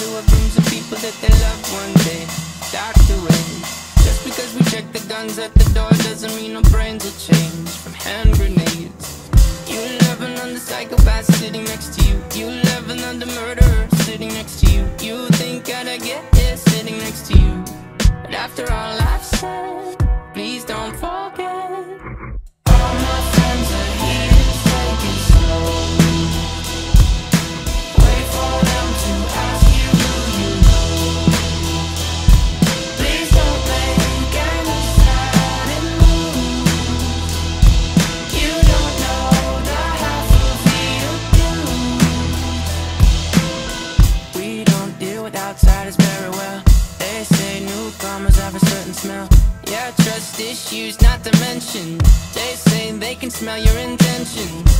who have rooms of people that they loved one day docked away. Just because we check the guns at the door doesn't mean our brains will change from hand grenades. You never know the psychopath sitting. have a certain smell. Yeah, trust issues not to mention. They say they can smell your intention.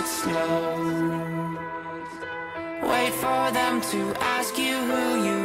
it slow. Wait for them to ask you who you